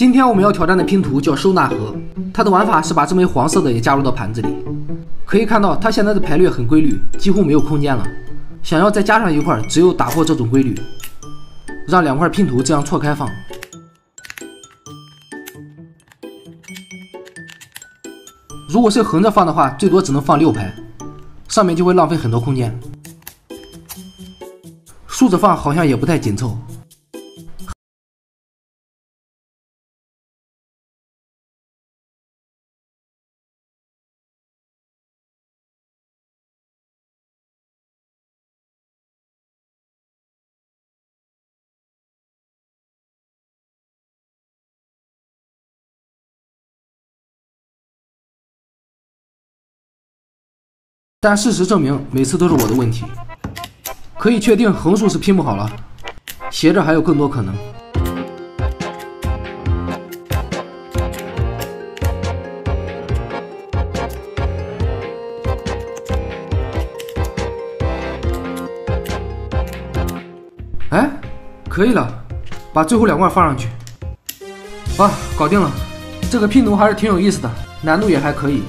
今天我们要挑战的拼图叫收纳盒，它的玩法是把这枚黄色的也加入到盘子里。可以看到它现在的排列很规律，几乎没有空间了。想要再加上一块，只有打破这种规律，让两块拼图这样错开放。如果是横着放的话，最多只能放六排，上面就会浪费很多空间。竖着放好像也不太紧凑。但事实证明，每次都是我的问题。可以确定，横竖是拼不好了，斜着还有更多可能。哎，可以了，把最后两块放上去。啊，搞定了！这个拼图还是挺有意思的，难度也还可以。